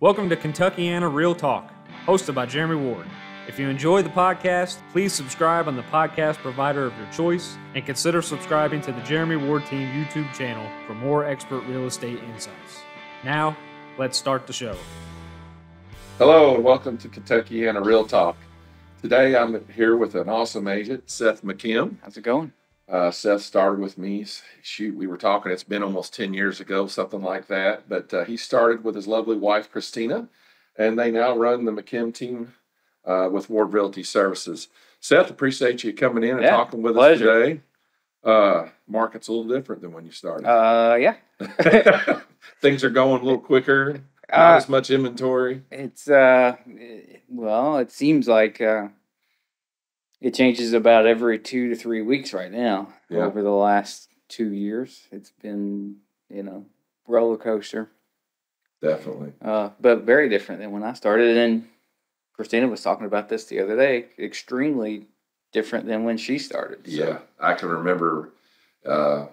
Welcome to Kentuckiana Real Talk, hosted by Jeremy Ward. If you enjoy the podcast, please subscribe on the podcast provider of your choice and consider subscribing to the Jeremy Ward Team YouTube channel for more expert real estate insights. Now, let's start the show. Hello and welcome to Kentuckiana Real Talk. Today I'm here with an awesome agent, Seth McKim. How's it going? Uh, Seth started with me. Shoot, we were talking. It's been almost ten years ago, something like that. But uh, he started with his lovely wife Christina, and they now run the McKim team uh, with Ward Realty Services. Seth, appreciate you coming in and Yeah, talking with pleasure. us today. Uh, market's a little different than when you started. Uh, yeah. Things are going a little quicker. Not Uh, as much inventory. it's uh, well, it seems like uh, it changes about every two to three weeks right now. Yeah. Over the last two years, it's been you know roller coaster, Definitely. uh, but very different than when I started. And Christina was talking about this the other day. Extremely different than when she started. So, Yeah, I can remember uh,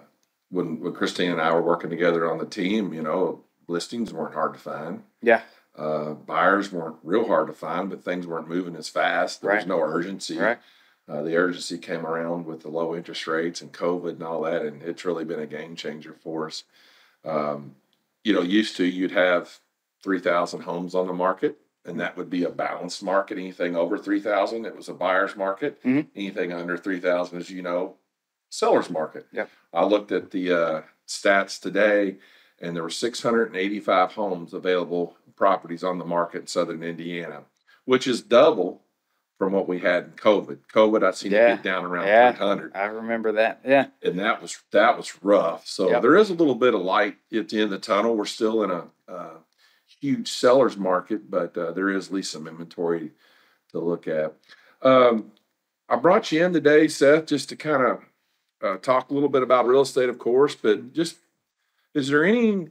when when Christina and I were working together on the team. You know, listings weren't hard to find. Yeah. Uh, buyers weren't real hard to find, but things weren't moving as fast. There was no urgency. Right. Uh, the urgency came around with the low interest rates and COVID and all that, and it's really been a game changer for us. Um, you know, used to you'd have three thousand homes on the market, and that would be a balanced market. Anything over three thousand, it was a buyer's market. Mhm. Anything under three thousand, as you know, seller's market. Yep. I looked at the uh, stats today, and there were six hundred and eighty-five homes available properties on the market in southern Indiana, which is double from what we had in COVID. COVID, I seen Yeah. it get down around Yeah. three hundred I remember that. Yeah. and that was that was rough. So Yep. there is a little bit of light at the end of the tunnel. We're still in a uh, huge seller's market, but uh, there is at least some inventory to look at. Um, I brought you in today, Seth, just to kind of uh, talk a little bit about real estate, of course, but just is there any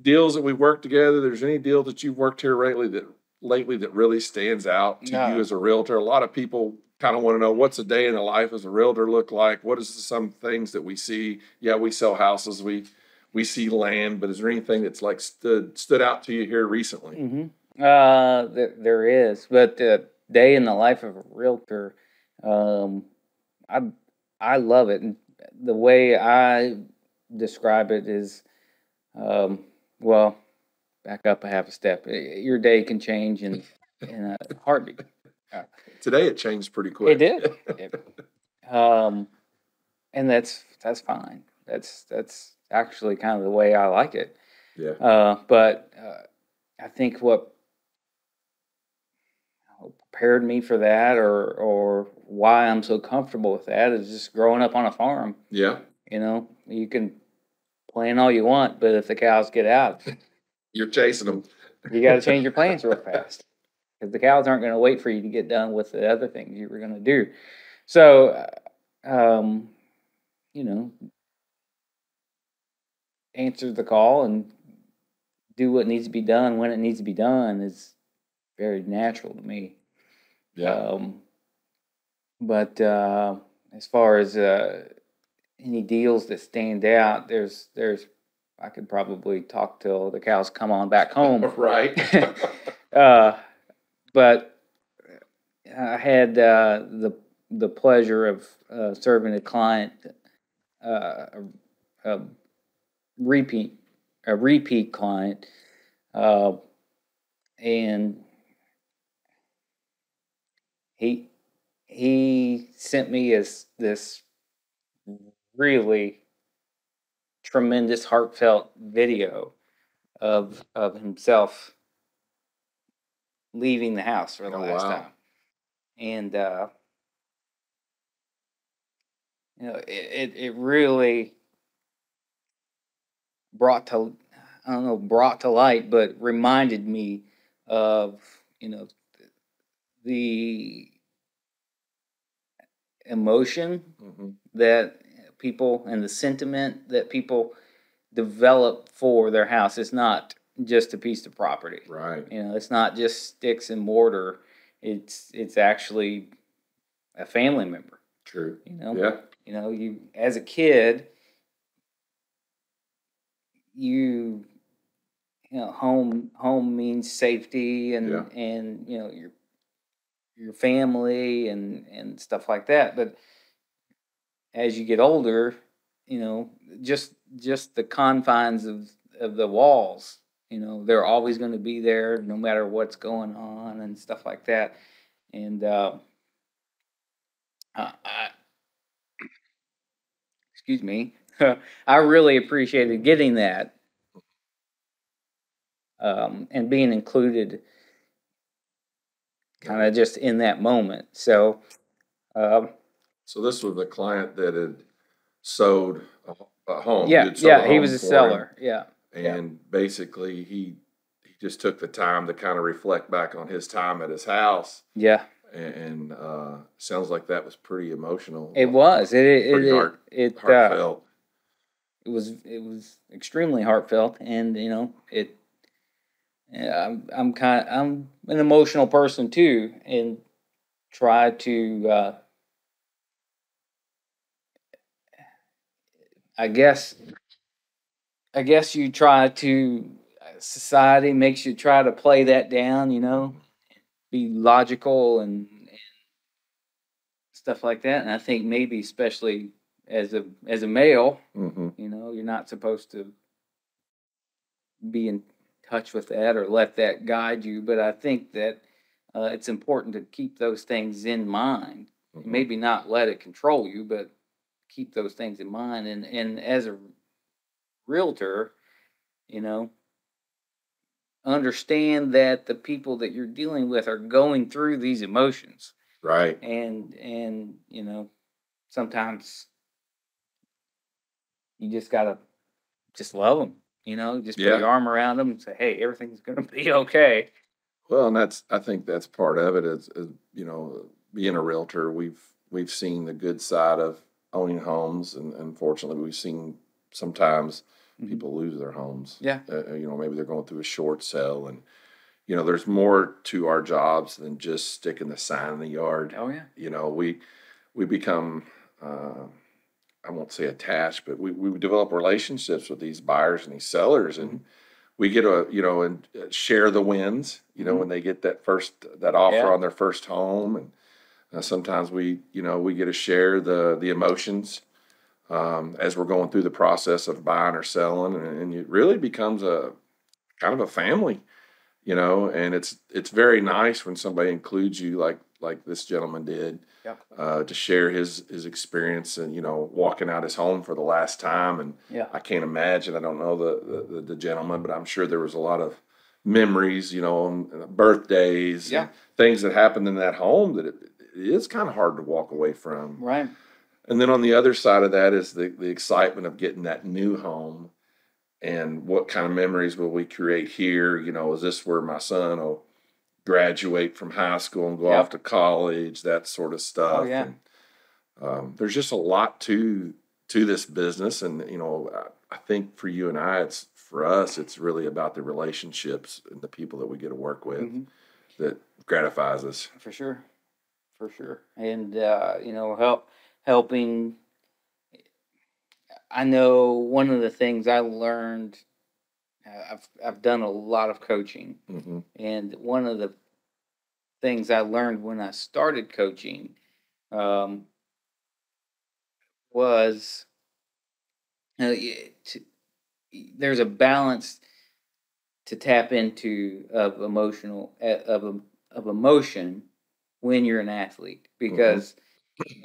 deals that we've worked together? There's any deal that you've worked here lately that lately that really stands out to No. you as a realtor? A lot of people kind of want to know what's a day in the life as a realtor look like. What is some things that we see? Yeah, we sell houses, we we see land, but is there anything that's like stood stood out to you here recently? Mm-hmm. Uh, there, there is, but the day in the life of a realtor, um, I I love it, and the way I describe it is, um, well, back up a half a step. Your day can change in in a heartbeat. Today it changed pretty quick. It did. It- um, and that's that's fine. That's that's actually kind of the way I like it. yeah. Uh, but uh, I think what prepared me for that, or or why I'm so comfortable with that, is just growing up on a farm. Yeah. You know, you can plan all you want, but if the cows get out, You're chasing them. you got to change your plans real fast because the cows aren't going to wait for you to get done with the other things you were going to do. So, uh, um, you know, answer the call and do what needs to be done when it needs to be done is very natural to me. Yeah. Um, but uh, as far as uh, any deals that stand out, there's there's I could probably talk till the cows come on back home. right. uh, but I had uh, the the pleasure of uh, serving a client, uh, a, a repeat a repeat client, uh, and he he sent me as this really tremendous heartfelt video of of himself leaving the house for the Oh, last wow. time and uh you know it, it, it really brought to i don't know brought to light but reminded me of you know the emotion Mhm. that people and the sentiment that people develop for their house. It's not just a piece of property. Right. You know, it's not just sticks and mortar. It's it's actually a family member. True. You know, Yeah. you know, you as a kid, you you know, home home means safety and Yeah. and you know your your family and and stuff like that. But as you get older, you know, just just the confines of of the walls, you know, they're always going to be there no matter what's going on and stuff like that. And uh, I, I excuse me, I really appreciated getting that um, and being included kind of just in that moment. So, um, So this was a client that had sold a, a home. yeah, yeah, he home was a for him, seller. Yeah, yeah. And basically, he he just took the time to kind of reflect back on his time at his house, yeah, and, and uh, sounds like that was pretty emotional. it was. It it it, heart- it, uh, it was it was extremely heartfelt, and you know it. Yeah, I'm I'm kind I'm an emotional person too, and try to. Uh, I guess. I guess you try to. Society makes you try to play that down, you know, be logical and, and stuff like that. And I think maybe especially as a as a male, hmm you know, you're not supposed to be in touch with that or let that guide you. But I think that uh, it's important to keep those things in mind. Mhm. Maybe not let it control you, but keep those things in mind. And and as a realtor, you know, understand that the people that you're dealing with are going through these emotions Right. and and you know sometimes you just gotta just love them you know just Yeah. put your arm around them and say hey everything's gonna be okay Well, and that's I think that's part of it is, is you know being a realtor we've we've seen the good side of owning homes and unfortunately we've seen sometimes Mhm. people lose their homes. Yeah. Uh, you know maybe they're going through a short sale and you know there's more to our jobs than just sticking the sign in the yard. oh yeah You know we we become uh, I won't say attached, but we, we develop relationships with these buyers and these sellers and we get a you know and uh, share the wins you know Mhm. when they get that first that offer Yeah. on their first home and uh, sometimes we you know we get to share the the emotions um, as we're going through the process of buying or selling and, and it really becomes a kind of a family you know and it's it's very nice when somebody includes you like like this gentleman did Yep. uh, to share his his experience and you know walking out his home for the last time and yeah I can't imagine. I don't know the, the, the gentleman, but I'm sure there was a lot of memories, you know, and birthdays, Yeah. and things that happened in that home that it is kind of hard to walk away from. right And then on the other side of that is the, the excitement of getting that new home and what kind of memories will we create here? You know, is this where my son will graduate from high school and go Yep. off to college, that sort of stuff. Oh, yeah. And, um, there's just a lot to to this business, and you know, I, I think for you and I, it's for us, it's really about the relationships and the people that we get to work with Mhm. that gratifies us. for sure for sure. And uh you know help helping i know one of the things i learned uh, i've i've done a lot of coaching. Hmm And one of the things I learned when I started coaching um, was uh, y- to, there's a balance to tap into of emotional of of emotion when you're an athlete because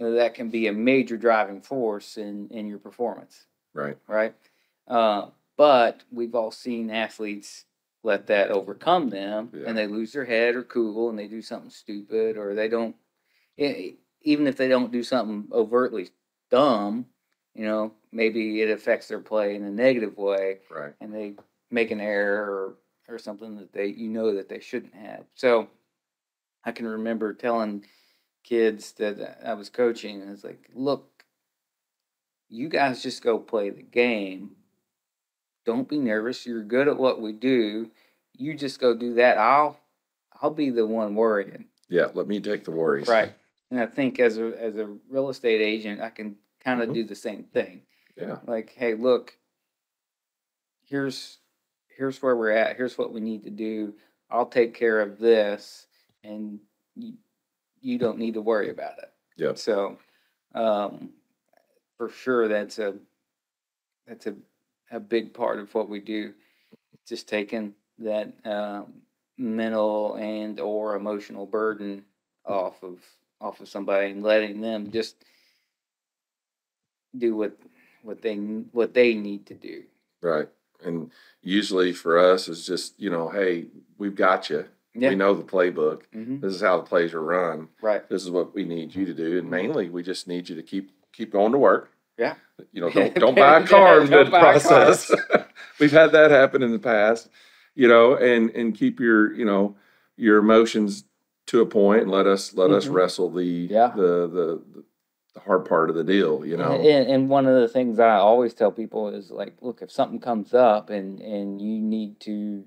uh, that can be a major driving force in in your performance Right. right? Uh, but we've all seen athletes let that overcome them, Yeah. and they lose their head or cool, and they do something stupid, or they don't. Even if they don't do something overtly dumb, you know, maybe it affects their play in a negative way, Right. and they make an error or, or something that they you know that they shouldn't have. So I can remember telling kids that I was coaching, and it's like, look, you guys just go play the game. Don't be nervous. You're good at what we do. You just go do that. I'll I'll be the one worrying. Yeah. Let me take the worries. Right. And I think as a as a real estate agent, I can kind of Mhm. do the same thing Yeah. like hey look here's here's where we're at. Here's what we need to do. I'll take care of this, and you, you don't need to worry about it. Yeah. So, um, for sure, that's a that's a a big part of what we do. Just taking that um, mental and or emotional burden off of off of somebody and letting them just do what what they what they need to do. Right. And usually for us, it's just, you know, hey, we've got you. Yeah. We know the playbook. hmm This is how the plays are run. Right. This is what we need you to do. And mainly, we just need you to keep keep going to work. Yeah. You know, don't don't buy a car in Don't mid buy a car. process. We've had that happen in the past. You know, and and keep your you know your emotions to a point and let us let us Mhm. wrestle the Yeah. the the the hard part of the deal. You know. And, and one of the things I always tell people is like, look, if something comes up and and you need to,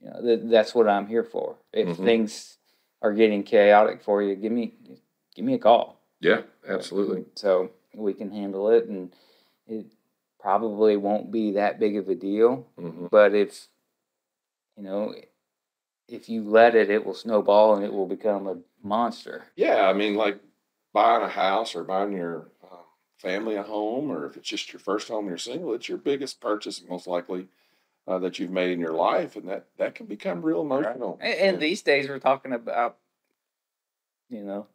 you know, that that's what I'm here for. If Mhm. things are getting chaotic for you, give me give me a call. yeah. Absolutely. So we can handle it, and it probably won't be that big of a deal. hmm But if you know, if you let it, it will snowball and it will become a monster. Yeah, I mean, like buying a house or buying your uh, family a home, or if it's just your first home and you're single, it's your biggest purchase, most likely, uh, that you've made in your life, and that that can become real emotional. And, and these days, we're talking about, you know,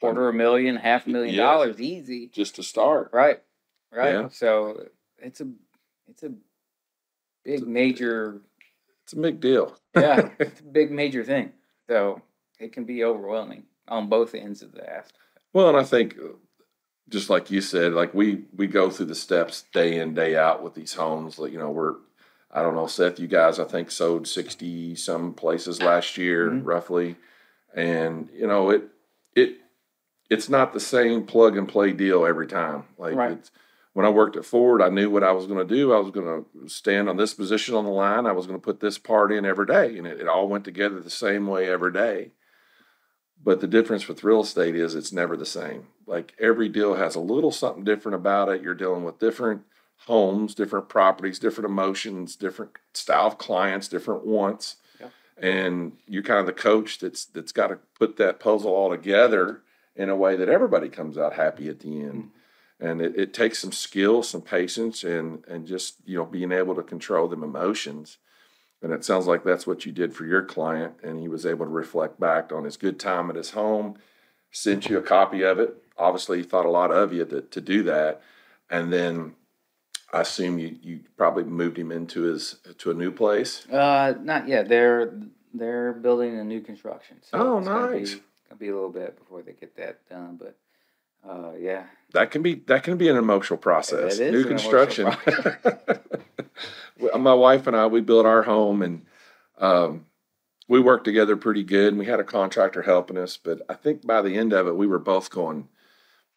quarter a million, half a million Yes. dollars, easy. just to start. Right. Right. Yeah. So it's a it's a big major It's a big deal. yeah it's a big major thing. So it can be overwhelming on both ends of the ask. Well, and I think, uh, just like you said, like we we go through the steps day in day out with these homes. Like you know, we're I don't know, Seth. You guys, I think sold sixty some places last year, Mhm. roughly, and you know it it it's not the same plug and play deal every time. Like Right. it's when I worked at Ford, I knew what I was going to do. I was going to stand on this position on the line. I was going to put this part in every day, and it, it all went together the same way every day. But the difference with real estate is it's never the same. Like every deal has a little something different about it. You're dealing with different homes, different properties, different emotions, different style of clients, different wants. Yep. And you're kind of the coach that's that's got to put that puzzle all together in a way that everybody comes out happy at the end. Mm-hmm. And it, it takes some skill, some patience, and and just you know being able to control them emotions. And it sounds like that's what you did for your client, and he was able to reflect back on his good time at his home, sent you a copy of it. Obviously, he thought a lot of you to, to do that, and then I assume you you probably moved him into his to a new place. Uh, not yet. They're they're building a new construction. Oh, it's gonna nice. Be, gonna be a little bit before they get that done, but uh, yeah. That can be that can be an emotional process. It is New construction. Well, My wife and I we built our home and um, we worked together pretty good. And we had a contractor helping us, but I think by the end of it, we were both going,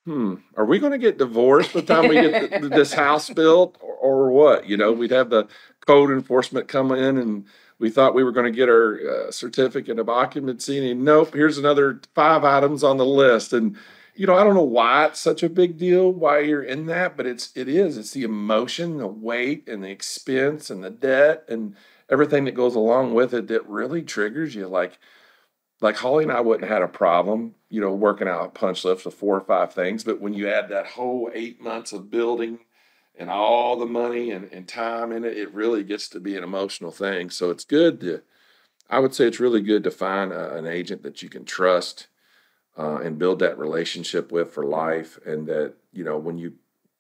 "Hmm, are we going to get divorced by the time we get th- this house built, or, or what?" You know, we'd have the code enforcement come in and. We thought we were going to get our uh, certificate of occupancy, and nope, here's another five items on the list. And you know, I don't know why it's such a big deal, why you're in that, but it's it is. It's the emotion, the weight, and the expense, and the debt, and everything that goes along with it that really triggers you. Like, like Holly and I wouldn't have had a problem, you know, working out punch lists of four or five things, but when you add that whole eight months of building and all the money and, and time in it, it really gets to be an emotional thing. So it's good to, I would say it's really good to find a, an agent that you can trust uh, and build that relationship with for life. And that, you know, when you,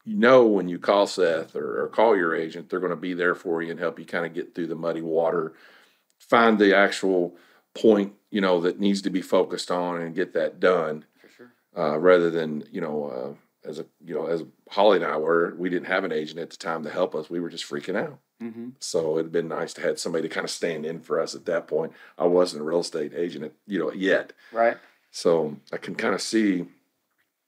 you know, when you call Seth or, or call your agent, they're going to be there for you and help you kind of get through the muddy water, find the actual point, you know, that needs to be focused on and get that done For sure. uh, rather than you know uh, as a you know as Holly and I were we didn't have an agent at the time to help us we were just freaking out Mm-hmm. so it'd been nice to have somebody to kind of stand in for us at that point I wasn't a real estate agent at, you know yet Right. so I can kind of see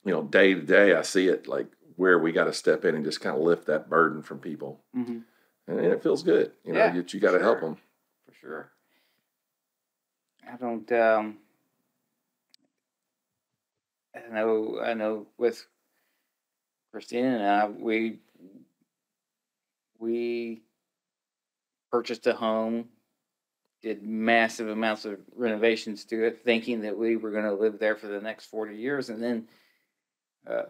you know day to day I see it like where we got to step in and just kind of lift that burden from people Mm-hmm. and, it feels good you know Yeah, you, you got to help them For sure. I don't. Um, I know. I know. With Christina and I, we we purchased a home, did massive amounts of renovations to it, thinking that we were going to live there for the next 40 years. And then uh,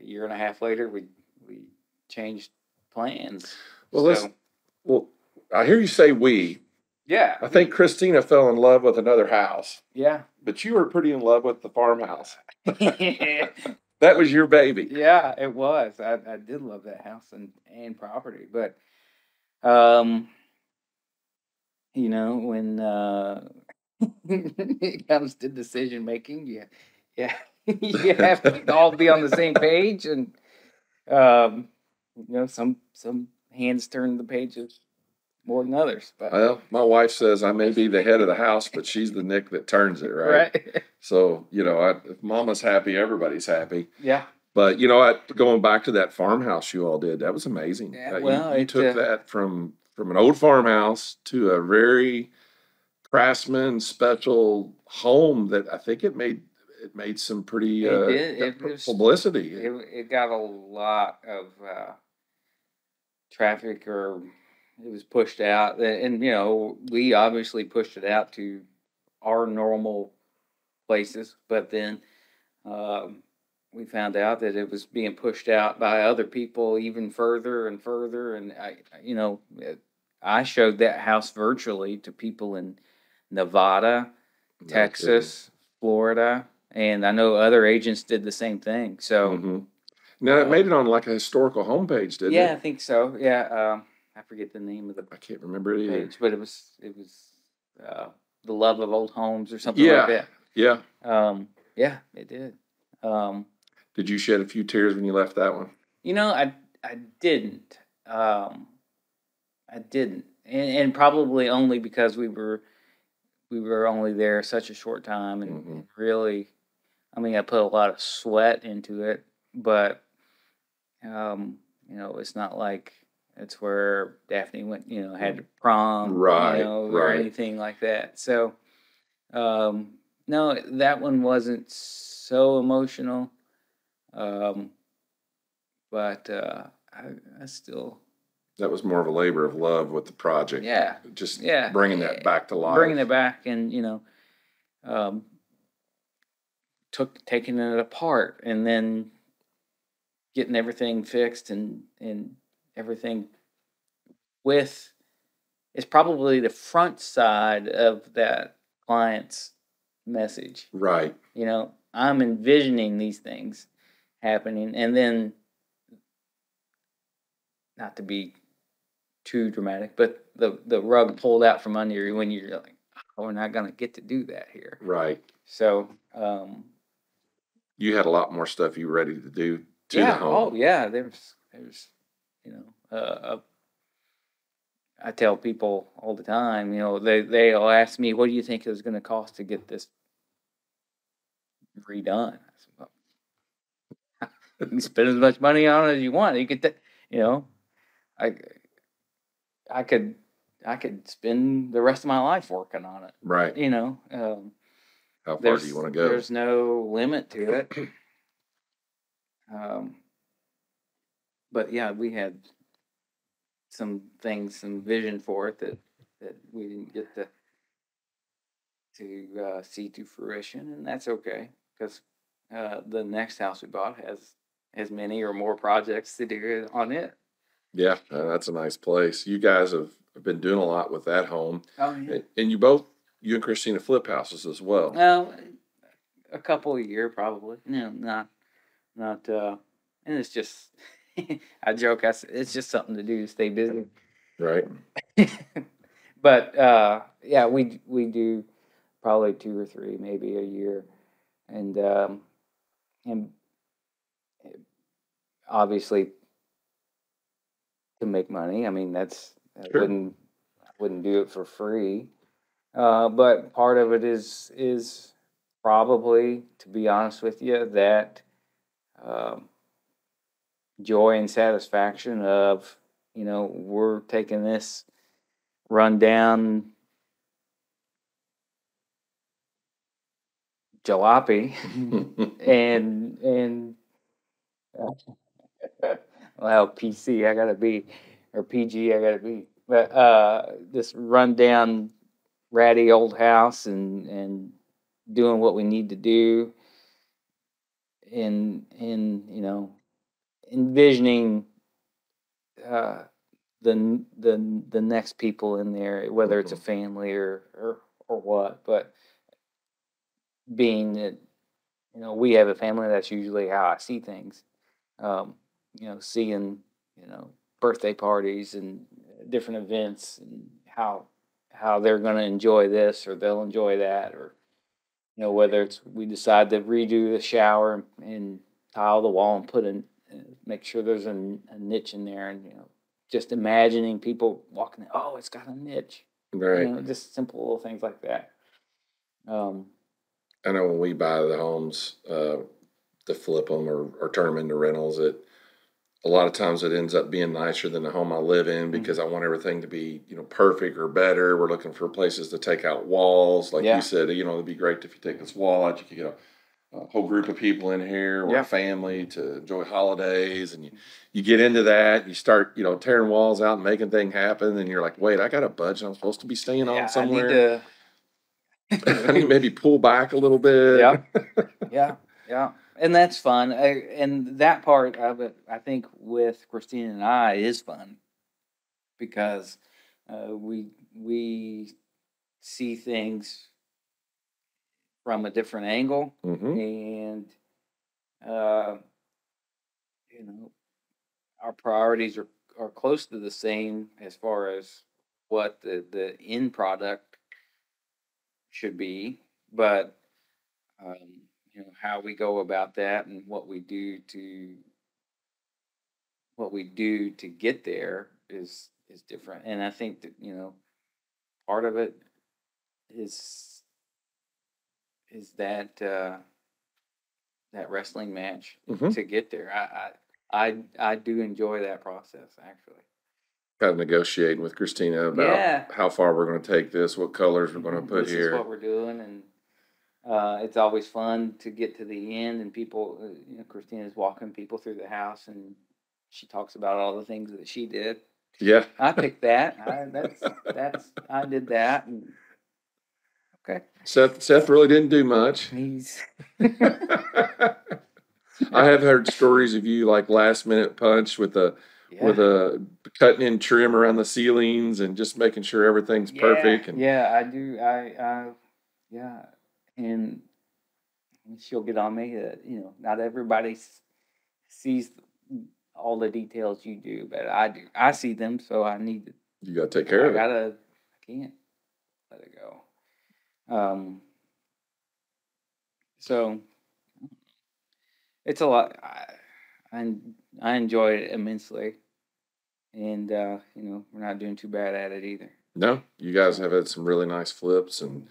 a year and a half later, we, we changed plans. Well, let's, well, I hear you say we. Yeah. I think Christina fell in love with another house, Yeah. but you were pretty in love with the farmhouse. That was your baby. Yeah, it was. I, I did love that house and, and property. But, um, you know, when uh, it comes to decision making, yeah, yeah, you have to all be on the same page, and um, you know, some some hands turn the pages more than others. But Well, my wife says I may be the head of the house, but she's the Nick that turns it, right? right, So, you know, I, if mama's happy, everybody's happy. yeah, But, you know, I, going back to that farmhouse you all did, that was amazing. Yeah, Uh, you- well, you, it, took uh, that from from an old farmhouse to a very craftsman special home that I think it made it made some pretty It uh, did. It was- publicity. it, it got a lot of uh, traffic or it was pushed out and, you know we obviously pushed it out to our normal places but then um, we found out that it was being pushed out by other people even further and further and i you know i showed that house virtually to people in nevada texas florida and i know other agents did the same thing so. Mhm. Now it made it on like a historical homepage, didn't it? yeah, I think so. Yeah, um, I forget the name of the I can't remember it either. page, but it was it was uh, the love of old homes or something Yeah. like Yeah. that. Um, yeah, it did. Um, Did you shed a few tears when you left that one? you know, I I didn't. Um, I didn't, and, and probably only because we were we were only there such a short time, and, Mhm. and really, I mean, I put a lot of sweat into it, but um, you know, it's not like it's where Daphne went, you know, had to prom, Right, you know, or right. anything like that. So, um, no, that one wasn't so emotional. Um, but uh, I, I still, That was more of a labor of love with the project. yeah, Just yeah, bringing that back to life. bringing it back, and you know, um, took taking it apart, and then getting everything fixed, and and everything with. is probably the front side of that client's message. Right. You know, I'm envisioning these things happening, and then not to be too dramatic, but the the rug pulled out from under you when you're like, oh, we're not gonna get to do that here. Right. So, um, You had a lot more stuff you were ready to do to yeah, the home. Yeah. Oh yeah, there's there's you know, uh, uh, I tell people all the time, you know, they they'll ask me, what do you think it's gonna cost to get this redone? I said, well, you can spend as much money on it as you want. You could, you know, I, I could, I could spend the rest of my life working on it. Right. You know, um, How far do you want to go? there's no limit to it. um, but yeah, we had some things, some vision for it that that we didn't get to to uh, see to fruition, and that's okay because uh, the next house we bought has as many or more projects to do on it. Yeah, uh, that's a nice place. You guys have, have been doing a lot with that home, Oh yeah. and, and you both, you and Christina, flip houses as well. Well, a couple a year probably. No, not not. uh And it's just, I joke. I it's just something to do to stay busy. Right. but uh yeah, we we do probably two or three, maybe a year, and um and obviously to make money. I mean, that's I Sure. wouldn't I wouldn't do it for free. Uh, but part of it is is probably, to be honest with you, that um, joy and satisfaction of you know we're taking this rundown jalopy and and uh, well PC I gotta be or PG I gotta be but uh, this rundown, ratty old house, and and doing what we need to do, and and you know, envisioning uh, the the the next people in there, whether it's a family or or or what, but being that you know we have a family, that's usually how I see things. Um, you know, seeing you know birthday parties and different events and how how they're going to enjoy this or they'll enjoy that or you know whether it's we decide to redo the shower and, and tile the wall and put in make sure there's a, a niche in there and you know just imagining people walking oh it's got a niche Right. you know, just simple little things like that um I know when we buy the homes uh, to flip them or, or turn them into rentals, it a lot of times it ends up being nicer than the home I live Mm-hmm. in because I want everything to be you know perfect or better. We're looking for places to take out walls, like Yeah. you said. You know, it'd be great if you take this wall out, you could get a, a whole group of people in here or Yeah. a family to enjoy holidays, and you you get into that, you start you know tearing walls out and making things happen, and you're like, wait, I got a budget I'm supposed to be staying on somewhere. I need to I need maybe pull back a little bit. Yeah. yeah, yeah, and that's fun. I, and that part of it, I think, with Christina and I, is fun because uh, we we see things from a different angle, hmm and uh, you know, our priorities are are close to the same as far as what the the end product should be, but um, you know how we go about that and what we do to what we do to get there is is different. And i think that you know part of it is is that uh that wrestling match Mhm. to get there I, I i i do enjoy that process actually kind of negotiating with Christina about Yeah. how far we're going to take this, what colors we're going to put here. this here. is what we're doing and uh, it's always fun to get to the end and people uh, you know christina's walking people through the house and she talks about all the things that she did yeah, i picked that I, that's that's i did that and Seth. Seth really didn't do much. he's I have heard stories of you like last minute punch with a yeah. with a cutting in trim around the ceilings and just making sure everything's Yeah, perfect. And yeah i do i i yeah and she'll get on me that you know not everybody sees all the details you do but i do i see them so i need to you got to take care i of it. gotta i can't let it go um so it's a lot i i, I enjoy it immensely and uh you know we're not doing too bad at it either No, you guys have had some really nice flips, and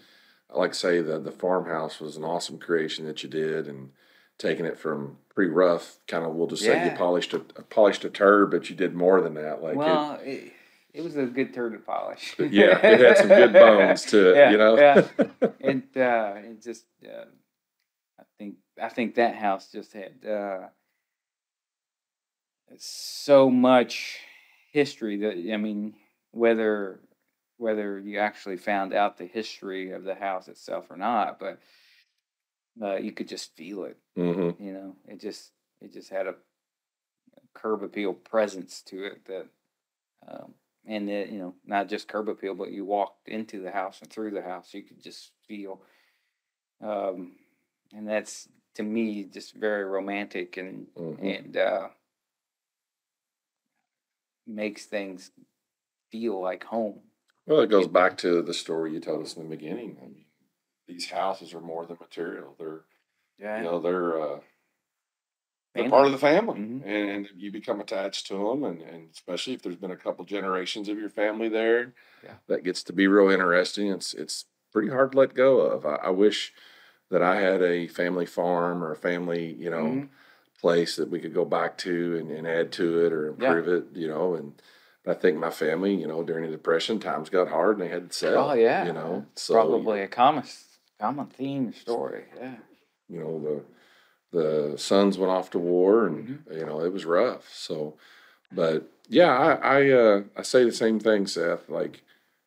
I like to say that the farmhouse was an awesome creation that you did, and taking it from pretty rough, kind of we'll just say you polished a polished a turd, but you did more than that. Like well, it, it was a good turd to polish. Yeah, it had some good bones to it, Yeah, you know. yeah. And uh, it just, uh, I think, I think that house just had uh, so much history that I mean, whether whether you actually found out the history of the house itself or not, but uh, you could just feel it. hmm You know, it just it just had a curb appeal presence to it that, um, and it, you know, not just curb appeal, but you walked into the house and through the house, you could just feel, um, and that's to me just very romantic and Mhm. and uh, makes things feel like home. Well, it goes back to the story you told us in the beginning. I mean, these houses are more than material. They're Yeah. you know they're uh, they're Family. part of the family, Mhm. and you become attached to them, and, and especially if there's been a couple generations of your family there, Yeah. that gets to be real interesting. It's it's pretty hard to let go of. I, I wish that I had a family farm or a family you know Mhm. place that we could go back to and, and add to it or Yeah. improve it, you know, and. I think my family, you know, during the depression, times got hard and they had to sell. Oh yeah. you know, so probably a common common theme story. Yeah. you know the the sons went off to war and Mm-hmm. you know it was rough so but Yeah, I I, uh, I say the same thing, Seth. Like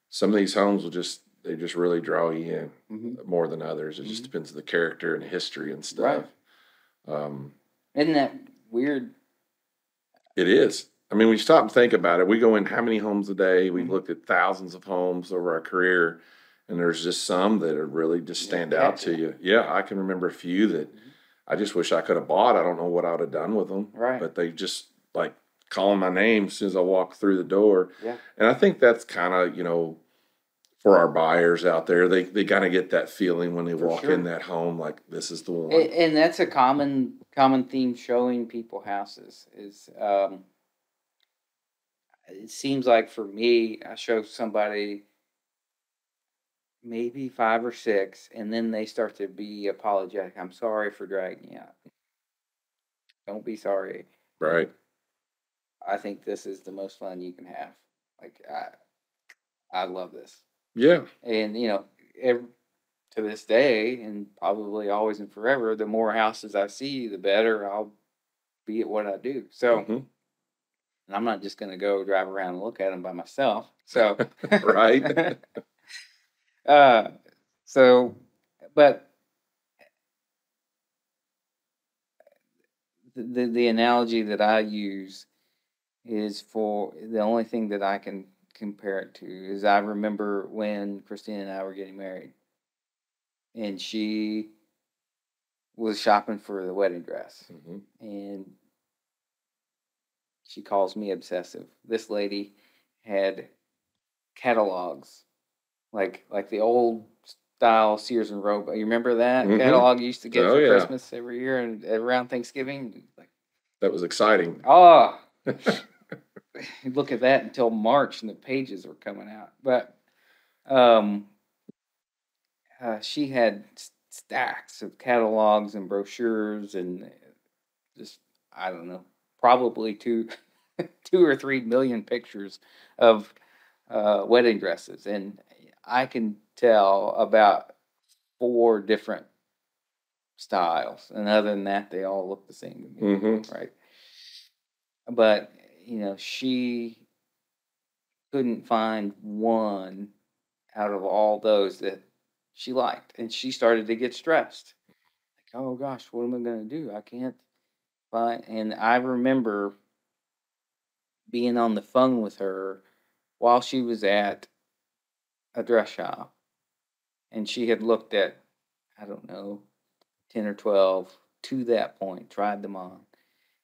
some of these homes will just they just really draw you in Mhm. more than others. It just Mhm. depends on the character and history and Right. stuff. Um, Isn't that weird? it is. I mean, we stop and think about it. We go in how many homes a day? We've Mhm. looked at thousands of homes over our career, and there's just some that are really just Yeah, stand out to you. Yeah, I can remember a few that Mhm. I just wish I could have bought. I don't know what I would have done with them. Right. But they just like calling my name as soon as I walk through the door. Yeah. And I think that's kind of, you know, for our buyers out there, they, they kind of get that feeling when they For walk sure. in that home, like this is the one. And, and that's a common common theme showing people houses is um, it seems like for me I show somebody maybe five or six and then they start to be apologetic. I'm sorry for dragging you out. Don't be sorry. right. I think this is the most fun you can have. Like I I love this. Yeah. and you know ev to this day and probably always and forever the more houses i see the better i'll be at what i do so Mhm. and i'm not just going to go drive around and look at them by myself so Right. uh so but the, the analogy that i use is for the only thing that i can compare it to is I remember when Christina and I were getting married, and she was shopping for the wedding dress, Mhm. and she calls me obsessive. This lady had catalogs, like like the old style Sears and Roebuck. You remember that Mhm. catalog you used to get Oh, for yeah. Christmas every year and around Thanksgiving? Like, That was exciting. oh, look at that until March and the pages were coming out. But um, uh, she had stacks of catalogs and brochures and just I don't know, probably two, two or three million pictures of uh, wedding dresses, and I can tell about four different styles, and other than that, they all look the same to me, Mhm. right? But you know, she couldn't find one out of all those that she liked, and she started to get stressed. Like, oh gosh, what am I going to do? I can't find. And I remember being on the phone with her while she was at a dress shop, and she had looked at, I don't know, ten or twelve to that point, tried them on,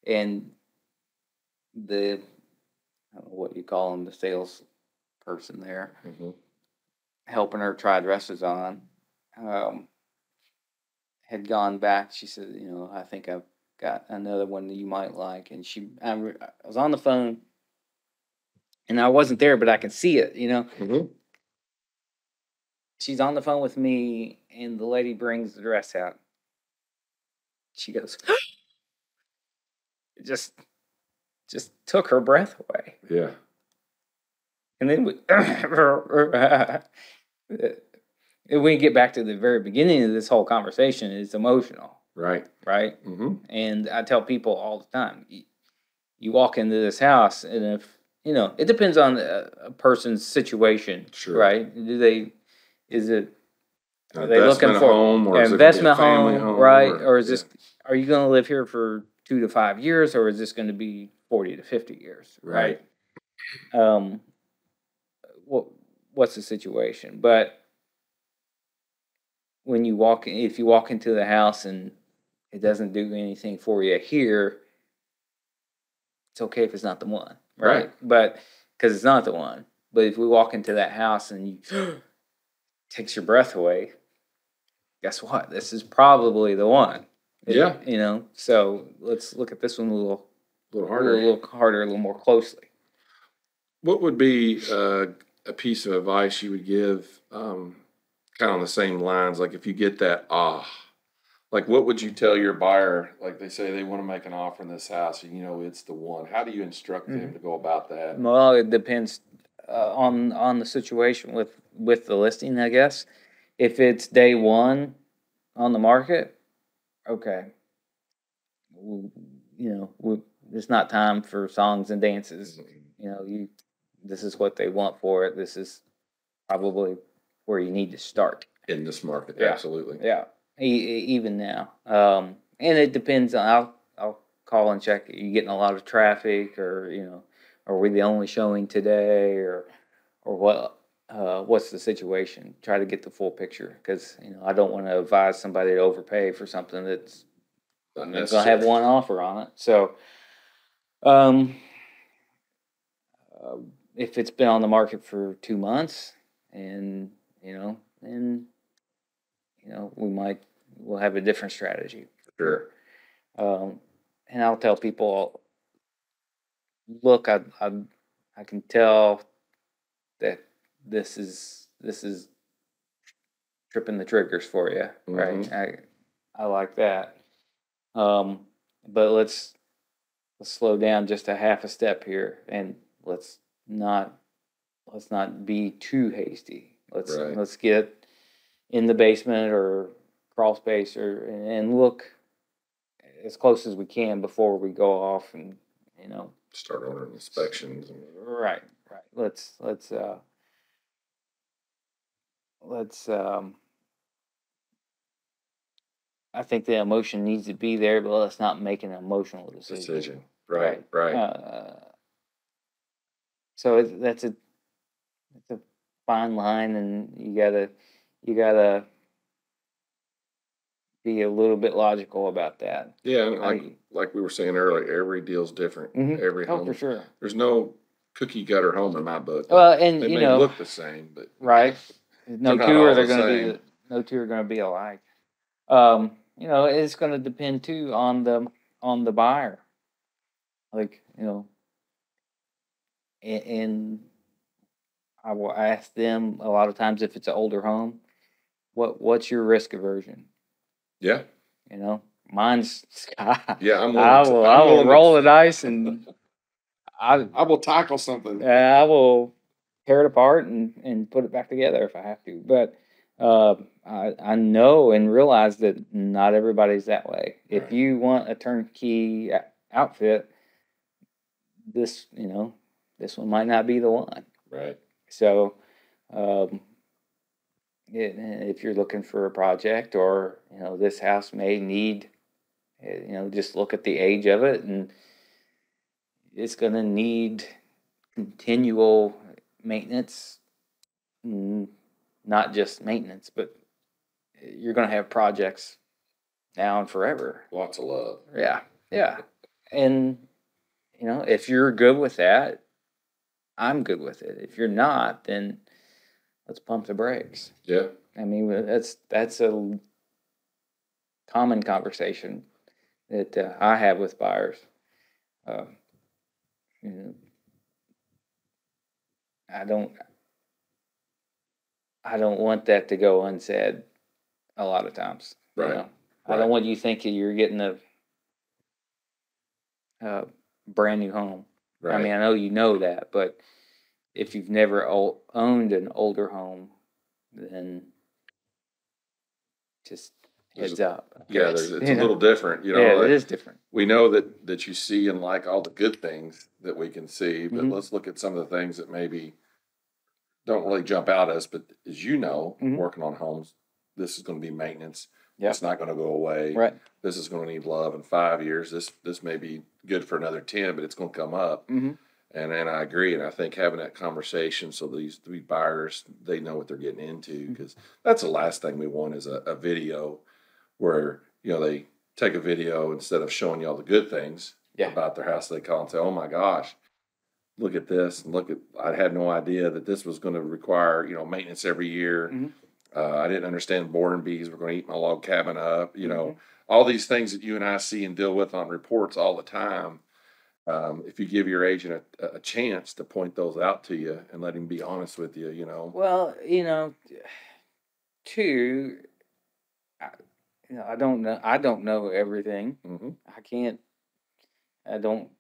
and the I don't know what you call him, the sales person there, Mhm. helping her try dresses on, um, had gone back. She said, you know, I think I've got another one that you might like. And she, I, I was on the phone and I wasn't there, but I can see it, you know. Mhm. She's on the phone with me and the lady brings the dress out. She goes, it just, just took her breath away. Yeah. And then we, we get back to the very beginning of this whole conversation. It's emotional, Right. right? hmm And I tell people all the time, you, you walk into this house, and if you know, it depends on a, a person's situation, Sure. right? Do they, is it Are they looking for home or an is it gonna be a investment family home, right? Or, is yeah. this, are you going to live here for two to five years, or is this going to be forty to fifty years, right? Um, what what's the situation? But when you walk, in, if you walk into the house and it doesn't do anything for you here, it's okay if it's not the one, right? Right. But because it's not the one. But if we walk into that house and you takes your breath away, guess what? This is probably the one. Yeah. you know. So let's look at this one a little, A little a little harder, a little more closely. What would be uh, a piece of advice you would give, um, kind of on the same lines? Like if you get that ah, like what would you tell your buyer? Like they say they want to make an offer in this house, and you know it's the one. How do you instruct Mm-hmm. them to go about that? Well, it depends uh, on on the situation with with the listing, I guess. If it's day one on the market, okay, W- you know, we, it's not time for songs and dances. you know, you, this is what they want for it. This is probably where you need to start. In this market, Yeah. absolutely. Yeah, e- e- even now. Um, and it depends on, I'll, I'll call and check, are you getting a lot of traffic or, you know, are we the only showing today or, or what, uh, what's the situation? Try to get the full picture, cause, you know, I don't wanna advise somebody to overpay for something that's Not gonna have one offer on it, so. Um. uh, If it's been on the market for two months and, you know, then, you know, we might, we'll have a different strategy. Sure. Um, and I'll tell people, look, I, I, I can tell that this is, this is tripping the triggers for you, right? I, I like that. Um, but let's, let's slow down just a half a step here and let's not, let's not be too hasty. Let's, Right. let's get in the basement or crawl space or, and look as close as we can before we go off and, you know, Start ordering inspections. and- Right, right. Let's let's uh let's um I think the emotion needs to be there, but let's not make an emotional decision. Decision. Right, right. Uh, so it's, that's a it's a fine line, and you gotta you gotta be a little bit logical about that. Yeah, like I- like we were saying earlier, every deal's different. Mhm. Every Oh, home. for sure. There's no cookie cutter home in my book. Well, and they you may know, look the same, but Right. No two are they're the going to be no two are going to be alike. Um, you know, it's going to depend too on the on the buyer. Like you know, and, and I will ask them a lot of times if it's an older home, what what's your risk aversion? Yeah, You know, mine's sky. yeah. I'm. I willing to- will I'm I will willing to- roll the dice and I I will tackle something. I will tear it apart and, and put it back together if I have to. But uh, I, I know and realize that not everybody's that way. If Right. you want a turnkey outfit, this you know this one might not be the one. Right. So, um, if you're looking for a project, or you know, this house may need, eh, you know, just look at the age of it, and it's going to need continual maintenance, not just maintenance, but you're going to have projects now and forever. Lots of love. Yeah, yeah. And you know, if you're good with that, I'm good with it. If you're not, then let's pump the brakes. Yeah. I mean, that's that's a common conversation that uh, I have with buyers. Uh, you know, I don't, I don't want that to go unsaid. A lot of times, you Right. I don't want you thinking you're getting a, a brand new home. Right. I mean, I know you know that, but if you've never owned an older home, then just There's heads up. I yeah, it's a know? little different. You know, yeah, like, it is different. we know that that you see and like all the good things that we can see, but Mhm. let's look at some of the things that maybe don't really jump out at us. But as you know, Mhm. working on homes, this is going to be maintenance. Yeah. It's not going to go away. Right. This is going to need love in five years. This this may be good for another ten, but it's going to come up. Mm-hmm. And and I agree, and I think having that conversation so these three buyers they know what they're getting into Mm-hmm. because that's the last thing we want is a, a video where you know they take a video instead of showing you all the good things Yeah. about their house, they call and say, "Oh my gosh, look at this!" And look at I had no idea that this was going to require you know maintenance every year. Mhm. Uh, I didn't understand boring bees were going to eat my log cabin up. You know Mm-hmm. all these things that you and I see and deal with on reports all the time. Um, if you give your agent a, a chance to point those out to you and let him be honest with you, you know, Well, you know, two, I, you know, I don't know. I don't know everything. Mhm. I can't. I don't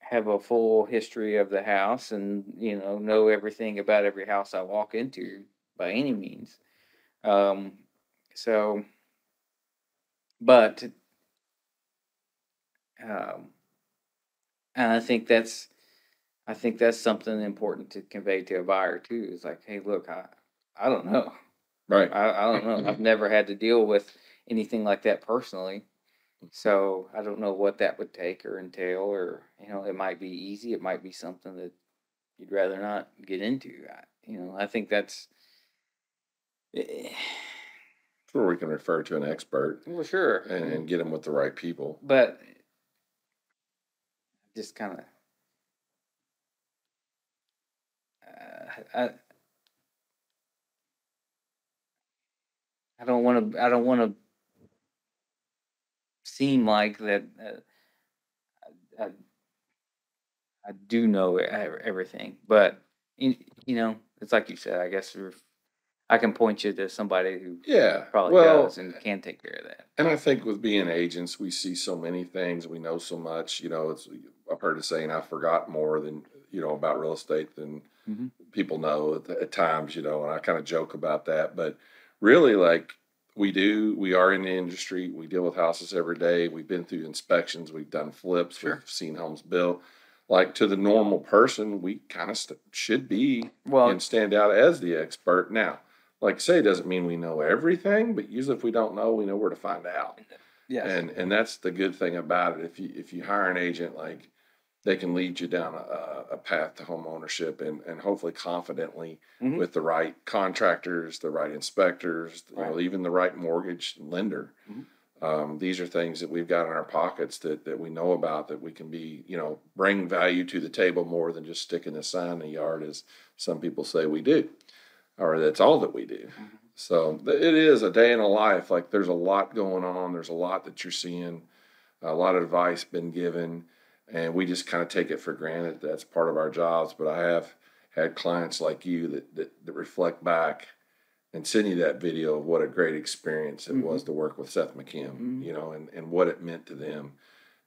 have a full history of the house, and you know, know everything about every house I walk into by any means. Um, so, but, um, and I think that's, I think that's something important to convey to a buyer too. Is like, hey, look, I, I don't know. Right. I, I don't know. I've never had to deal with anything like that personally. So I don't know what that would take or entail, or you know, it might be easy. It might be something that you'd rather not get into. I, you know, I think that's. eh, Sure, we can refer to an expert Well, sure, and, and get them with the right people. but just kind of. Uh, I. I don't want to. I don't want to seem like that. Uh, I, I, I do know everything, but you, you know, it's like you said. I guess I can point you to somebody who Yeah. probably well, does and can take care of that. And I think with being agents, we see so many things. We know so much. You know, it's I've heard it saying I forgot more than you know about real estate than Mhm. people know at, at times. You know, and I kind of joke about that, but really, like we do, we are in the industry. We deal with houses every day. We've been through inspections. We've done flips. Sure. We've seen homes built. Like to the normal person, we kind of st- should be Well, and stand out as the expert. Now, like I say, doesn't mean we know everything, but usually if we don't know, we know where to find out. yes. And and that's the good thing about it. If you if you hire an agent, like they can lead you down a, a path to home ownership and, and hopefully confidently Mhm. with the right contractors, the right inspectors, you know, even the right mortgage lender. Mhm. Um, these are things that we've got in our pockets that, that we know about that we can be, you know, bring value to the table more than just sticking a sign in the yard, as some people say we do, or that's all that we do. So it is a day in a life. Like there's a lot going on. There's a lot that you're seeing, a lot of advice been given, and we just kind of take it for granted. That's part of our jobs. But I have had clients like you that that, that reflect back and send you that video of what a great experience it was to work with Seth McKim, Mhm. you know, and, and what it meant to them.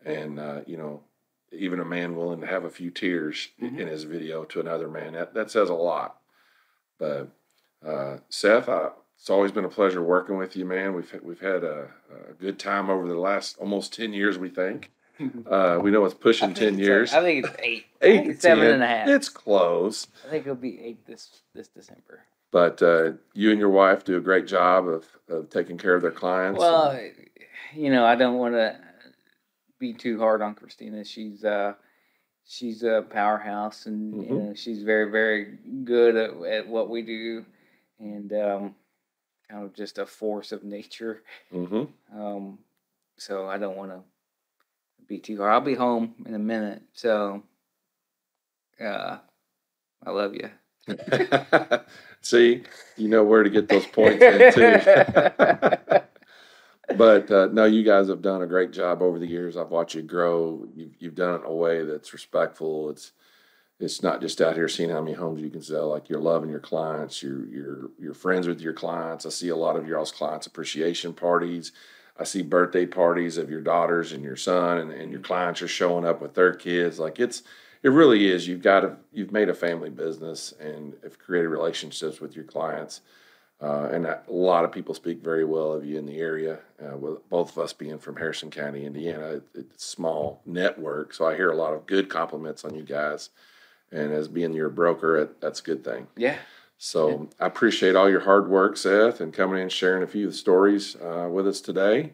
And, uh, you know, even a man willing to have a few tears Mhm. in his video to another man, that, that says a lot. But uh, Seth, I, it's always been a pleasure working with you, man. We've we've had a, a good time over the last almost ten years. We think uh, we know it's pushing ten it's a- years. I think it's eight. Eight think it's seven 10. and a half. It's close, I think it'll be eight this this December. but uh, you and your wife do a great job of, of taking care of their clients. Well, you know, I don't want to be too hard on Christina. She's uh, she's a powerhouse, and you Mhm. know, she's very very good at, at what we do, and um, kind of just a force of nature. hmm Um, so I don't want to be too hard. I'll be home in a minute, so uh, I love you. See, you know where to get those points in too. but uh, no, you guys have done a great job over the years. I've watched you grow. You've, you've done it in a way that's respectful. It's it's not just out here seeing how many homes you can sell. Like you're loving your clients. You're you're you're friends with your clients. I see a lot of y'all's clients appreciation parties. I see birthday parties of your daughters and your son, and, and your clients are showing up with their kids. Like it's it really is. You've got to you've made a family business and have created relationships with your clients. Uh, and a lot of people speak very well of you in the area. Uh, with both of us being from Harrison County, Indiana, it, it's a small network, so I hear a lot of good compliments on you guys. And as being your broker, it, that's a good thing. Yeah. So I appreciate all your hard work, Seth, and coming in and sharing a few of the stories uh, with us today.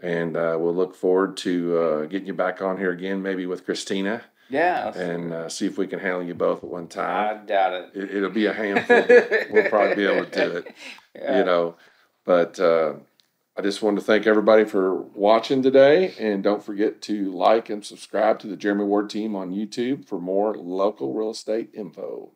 And uh, we'll look forward to uh, getting you back on here again, maybe with Christina, Yeah. and uh, see if we can handle you both at one time. I doubt it. It, it'll be a handful. we'll probably be able to do it Yeah. you know. But uh, I just wanted to thank everybody for watching today, and don't forget to like and subscribe to the Jeremy Ward team on YouTube for more local real estate info.